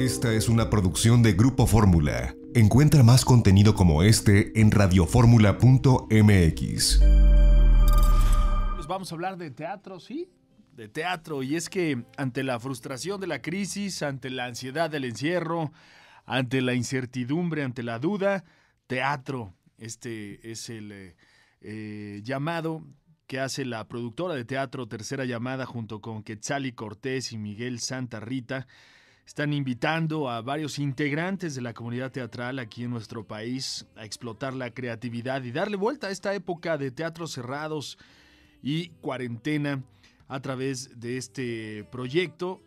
Esta es una producción de Grupo Fórmula. Encuentra más contenido como este en radioformula.mx. Pues vamos a hablar de teatro, ¿sí? De teatro. Y es que ante la frustración de la crisis, ante la ansiedad del encierro, ante la incertidumbre, ante la duda, teatro. Este es el eh, llamado que hace la productora de teatro Tercera Llamada junto con Quetzali Cortés y Miguel Santa Rita están invitando a varios integrantes de la comunidad teatral aquí en nuestro país a explotar la creatividad y darle vuelta a esta época de teatros cerrados y cuarentena a través de este proyecto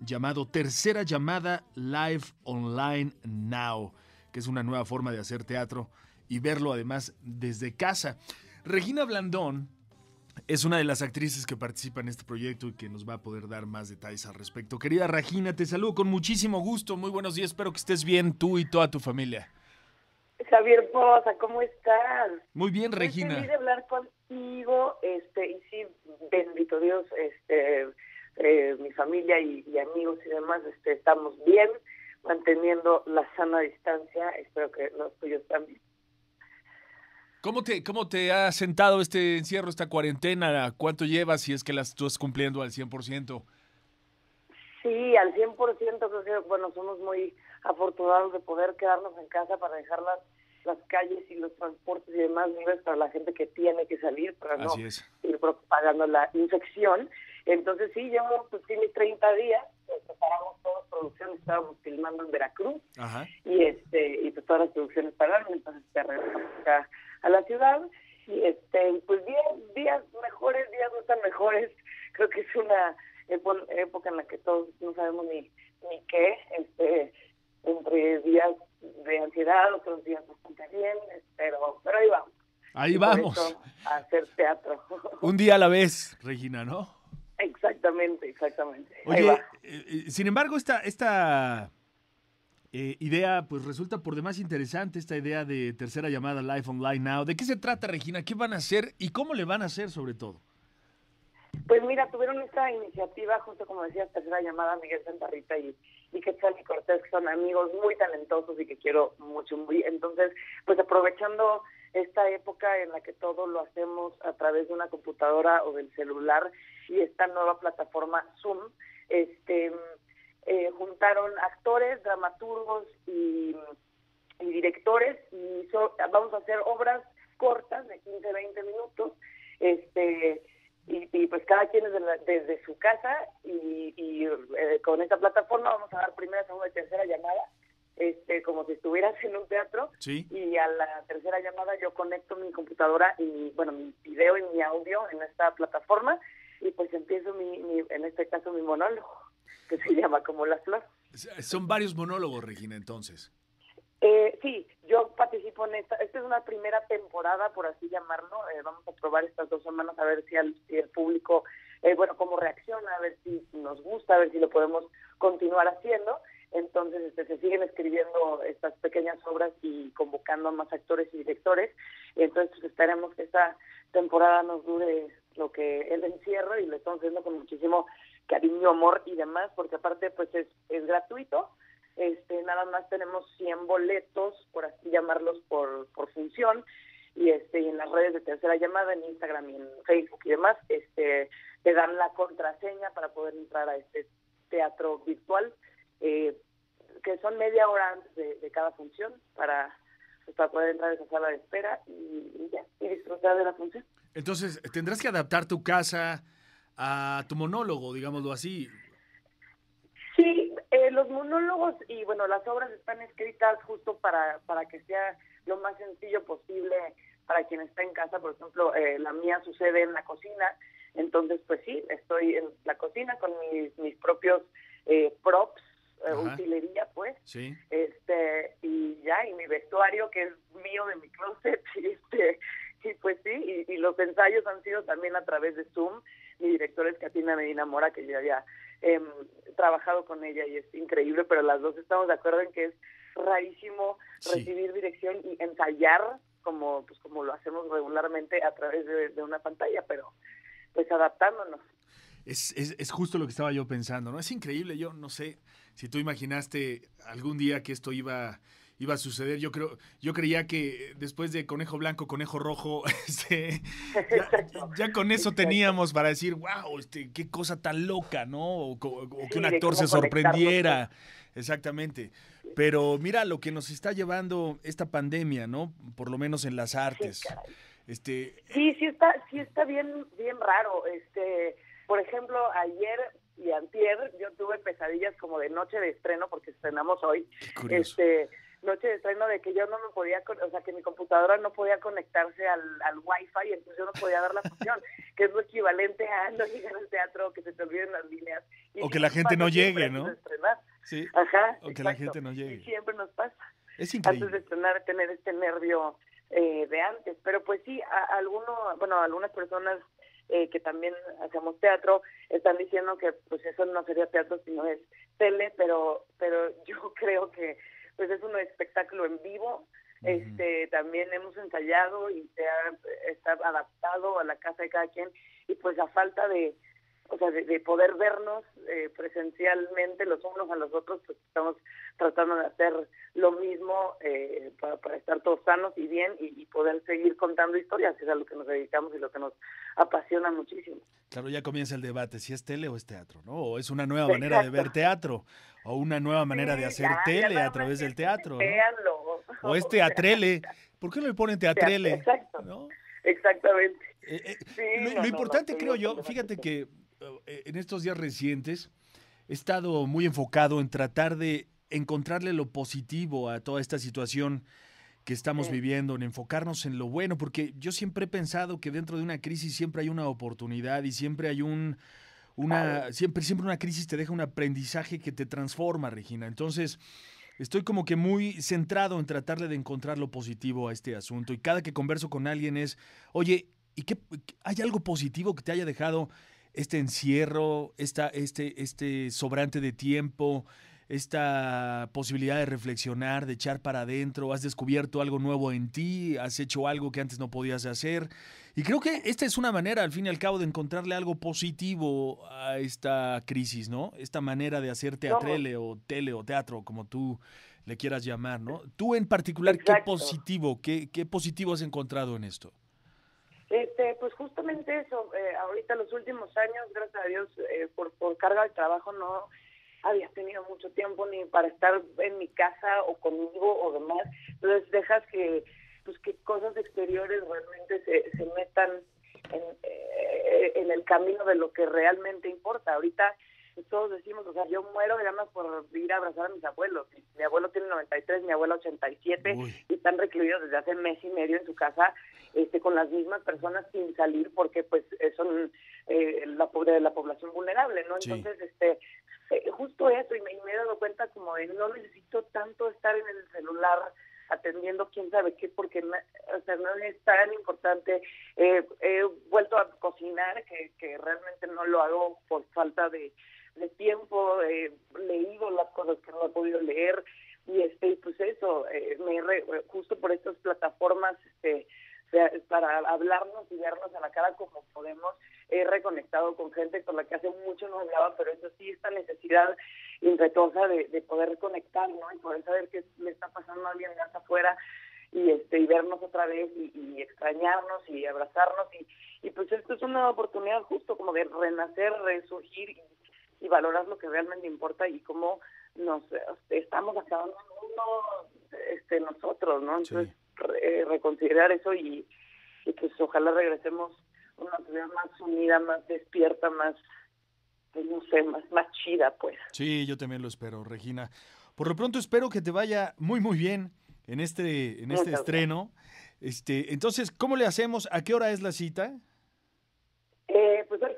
llamado Tercera Llamada Live Online Now, que es una nueva forma de hacer teatro y verlo además desde casa. Regina Blandón es una de las actrices que participa en este proyecto y que nos va a poder dar más detalles al respecto. Querida Regina, te saludo con muchísimo gusto. Muy buenos días, espero que estés bien tú y toda tu familia. Javier Poza, ¿cómo estás? Muy bien, Regina. De hablar contigo, este, y sí, bendito Dios, este, eh, mi familia y, y, amigos y demás, este, estamos bien, manteniendo la sana distancia. Espero que los tuyos también. ¿Cómo te, ¿Cómo te ha sentado este encierro, esta cuarentena? ¿Cuánto llevas si es que la estás cumpliendo al 100%? Sí, al 100%. Creo que, bueno, somos muy afortunados de poder quedarnos en casa para dejar las, las calles y los transportes y demás libres para la gente que tiene que salir para no ir propagando la infección. Entonces, sí, llevo pues, sí, mis 30 días, pues, preparamos todas producciones, estábamos filmando en Veracruz y este y pues, todas las producciones pararon, entonces te regresamos acá a la ciudad y este pues días días mejores días no tan mejores. Creo que es una época en la que todos no sabemos ni ni qué este entre días de ansiedad otros días bastante bien pero pero ahí vamos. Ahí vamos. a hacer teatro. Un día a la vez Regina no exactamente exactamente. Oye eh, eh, sin embargo esta esta eh, idea, pues resulta por demás interesante esta idea de tercera llamada Live Online Now. ¿De qué se trata, Regina? ¿Qué van a hacer y cómo le van a hacer sobre todo? Pues mira, tuvieron esta iniciativa, justo como decías, tercera llamada Miguel Santarrita y, y Quetzal y Cortés, que son amigos muy talentosos y que quiero mucho, muy. Entonces, pues aprovechando esta época en la que todo lo hacemos a través de una computadora o del celular y esta nueva plataforma Zoom, este eh, juntaron actores, dramaturgos y, directores y vamos a hacer obras cortas de 15, 20 minutos, este y, pues cada quien desde, su casa y, eh, con esta plataforma vamos a dar primera, segunda y tercera llamada, este como si estuvieras en un teatro y a la tercera llamada yo conecto mi computadora y bueno mi video y mi audio en esta plataforma y pues empiezo mi en este caso mi monólogo que se llama Como la flor. Son varios monólogos, Regina, entonces. Eh, sí, yo participo en esta. Esta es una primera temporada, por así llamarlo. Eh, vamos a probar estas dos semanas a ver si, el público, eh, bueno, cómo reacciona, a ver si nos gusta, a ver si lo podemos continuar haciendo. Entonces, este, se siguen escribiendo estas pequeñas obras y convocando a más actores y directores. Entonces, esperemos que esta temporada nos dure lo que el encierro y lo estamos haciendo con muchísimo cariño, amor y demás, porque aparte pues es, es gratuito. Este, nada más tenemos 100 boletos, por así llamarlos, por, por función. Y este y en las redes de tercera llamada, en Instagram y en Facebook y demás, este te dan la contraseña para poder entrar a este teatro virtual, eh, que son media hora antes de, cada función para, pues, para poder entrar a esa sala de espera y, ya, y disfrutar de la función. Entonces, tendrás que adaptar tu casa, a tu monólogo, digámoslo así. Sí, eh, los monólogos y bueno, las obras están escritas justo para, para que sea lo más sencillo posible para quien está en casa. Por ejemplo, eh, la mía sucede en la cocina, entonces pues sí, estoy en la cocina con mis, mis propios eh, props, utilería pues, sí. este y ya, y mi vestuario que es mío de mi closet, este y pues sí, y, los ensayos han sido también a través de Zoom mi directora es Katina Medina Mora, que yo había em, trabajado con ella y es increíble, pero las dos estamos de acuerdo en que es rarísimo recibir dirección y ensayar como pues como lo hacemos regularmente a través de, una pantalla, pero pues adaptándonos. Es, es, es, justo lo que estaba yo pensando, ¿no? Es increíble, yo no sé, si tú imaginaste algún día que esto iba iba a suceder. Yo creo, yo creía que después de Conejo Blanco, Conejo Rojo, este, ya, con eso teníamos para decir, wow, este, qué cosa tan loca, ¿no? O, que un actor se sorprendiera. Exactamente. Pero mira lo que nos está llevando esta pandemia, ¿no? Por lo menos en las artes. Sí, este, sí, sí está, sí está bien, bien raro. Este, por ejemplo, ayer y antier yo tuve pesadillas como de noche de estreno porque estrenamos hoy. Este, noche de estreno de que yo no me podía, o sea, que mi computadora no podía conectarse al, al wifi, entonces yo no podía dar la función, que es lo equivalente a no llegar al teatro, que se te olviden las líneas. o que la gente no llegue, ¿no? Sí. Ajá. O que la gente no llegue. siempre nos pasa. Es increíble. Antes de estrenar, tener este nervio eh, de antes. Pero pues sí, a, alguno, bueno, algunas personas eh, que también hacemos teatro están diciendo que pues eso no sería teatro sino es tele pero pero yo creo que pues es un espectáculo en vivo. Este, también hemos ensayado y se ha está adaptado a la casa de cada quien y pues a falta de o sea, de, poder vernos eh, presencialmente los unos a los otros, pues estamos tratando de hacer lo mismo eh, para, estar todos sanos y bien y, poder seguir contando historias, que es a lo que nos dedicamos y lo que nos apasiona muchísimo. Claro, ya comienza el debate, si es tele o es teatro, ¿no? O es una nueva manera de ver teatro, o una nueva manera de hacer tele a través del teatro. O es teatrele. ¿Por qué no le ponen teatrele? Exacto. Exactamente. Eh, lo, importante creo yo, fíjate que eh, en estos días recientes he estado muy enfocado en tratar de encontrarle lo positivo a toda esta situación que estamos viviendo, en enfocarnos en lo bueno, porque yo siempre he pensado que dentro de una crisis siempre hay una oportunidad y siempre hay un una siempre siempre una crisis te deja un aprendizaje que te transforma, Regina. Entonces, estoy como que muy centrado en tratarle de encontrar lo positivo a este asunto y cada que converso con alguien es, "Oye, ¿y qué hay algo positivo que te haya dejado este encierro, esta, este, este sobrante de tiempo, esta posibilidad de reflexionar, de echar para adentro, has descubierto algo nuevo en ti, has hecho algo que antes no podías hacer. Y creo que esta es una manera, al fin y al cabo, de encontrarle algo positivo a esta crisis, ¿no? Esta manera de hacer teatrele o tele o teatro, como tú le quieras llamar, ¿no? Tú en particular, ¿qué positivo, qué, qué positivo has encontrado en esto? Este, pues justamente eso, eh, ahorita los últimos años, gracias a Dios, eh, por, por carga de trabajo no había tenido mucho tiempo ni para estar en mi casa o conmigo o demás, entonces dejas que pues que cosas exteriores realmente se, se metan en, eh, en el camino de lo que realmente importa. Ahorita todos decimos, o sea, yo muero de ganas por ir a abrazar a mis abuelos. Mi, abuelo tiene 93, mi abuela 87 y están recluidos desde hace mes y medio en su casa este, con las mismas personas sin salir porque pues son eh, la, pobre, la población vulnerable, ¿no? Entonces, este eh, justo eso y me, me, he dado cuenta como de no necesito tanto estar en el celular atendiendo quién sabe qué, porque no, o sea, no es tan importante. Eh, he vuelto a cocinar, que, que realmente no lo hago por falta de, de tiempo, he leído las cosas que no he podido leer y este pues eso, eh, me justo por estas plataformas este para hablarnos y vernos a la cara como podemos. He reconectado con gente con la que hace mucho no hablaba, pero eso sí, esta necesidad impetuosa de, de poder conectar, ¿no? Y poder saber qué le está pasando a alguien más afuera y este y vernos otra vez y, extrañarnos y abrazarnos y, y pues esto es una oportunidad justo como de renacer, resurgir y, y valorar lo que realmente importa y cómo nos estamos acabando este nosotros, ¿no? Entonces, reconsiderar eso y, y, pues ojalá regresemos una sociedad más unida, más despierta, más, pues, no sé, más, más chida, pues. Sí, yo también lo espero, Regina. Por lo pronto espero que te vaya muy, muy bien en este, en este estreno. Este, entonces, ¿cómo le hacemos? ¿A qué hora es la cita?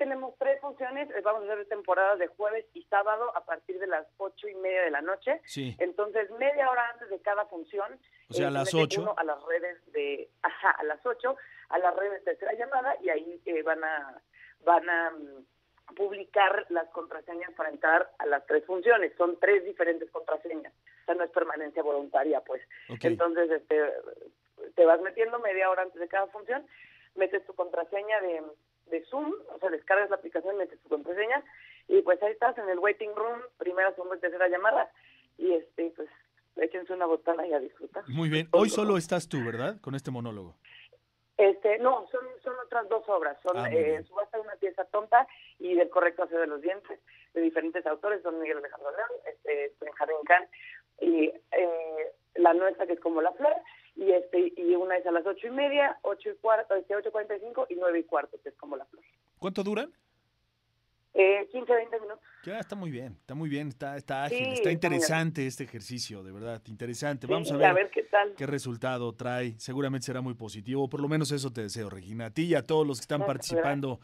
Eh, tenemos tres funciones, eh, vamos a hacer temporadas de jueves y sábado a partir de las ocho y media de la noche. Sí. Entonces, media hora antes de cada función. O sea, a eh, las ocho. A las redes de, ajá, a las ocho, a las redes de tercera llamada y ahí van a, van a mm, publicar las contraseñas para entrar a las tres funciones. Son tres diferentes contraseñas. O sea, no es permanencia voluntaria, pues. Entonces, este, te vas metiendo media hora antes de cada función, metes tu contraseña de de Zoom, o sea, descargas la aplicación, metes tu contraseña Y pues ahí estás en el waiting room, primera, segunda y tercera llamada. Y este, pues échense una botana y a disfrutar. Muy bien. Hoy solo estás tú, ¿verdad? Con este monólogo. Este, no, son, son otras dos obras. Son Ah, eh. Subasta de una pieza tonta y del correcto hacer de los dientes, de diferentes autores, son Miguel Alejandro León, este, Benjamín Can, y eh, la nuestra que es como la flor, y este y una es a las ocho y media, ocho y cuarto, este, ocho cuarenta y cinco y nueve y cuarto, que es como la flor. ¿Cuánto duran? Eh, 15, 20 minutos. Ya está muy bien, está muy bien, está, está ágil, Sí, está interesante este ejercicio, de verdad, interesante. Vamos Sí, a ver, qué tal. qué resultado trae. Seguramente será muy positivo, por lo menos eso te deseo, Regina. A ti y a todos los que están participando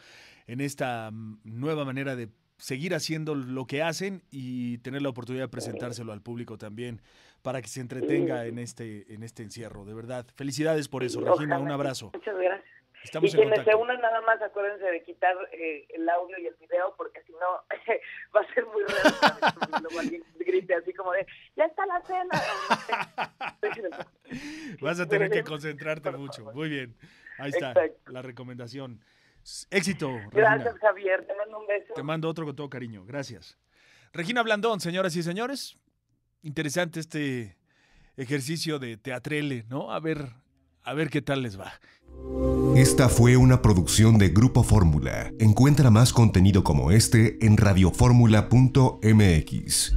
en esta mm, nueva manera de seguir haciendo lo que hacen y tener la oportunidad de presentárselo al público también para que se entretenga en este en este encierro, de verdad. Felicidades por eso, Regina, ojalá. un abrazo. Muchas gracias. Estamos y en quienes se unan nada más, acuérdense de quitar eh, el audio y el video, porque si no va a ser muy raro luego alguien grite así como de, ya está la cena. Vas a tener que concentrarte mucho. Muy bien. Ahí está Exacto. la recomendación. Éxito, Gracias, Regina. Javier. Te mando un beso. Te mando otro con todo cariño. Gracias. Regina Blandón, señoras y señores. Interesante este ejercicio de teatrele, ¿no? A ver, a ver qué tal les va. Esta fue una producción de Grupo Fórmula. Encuentra más contenido como este en radioformula.mx.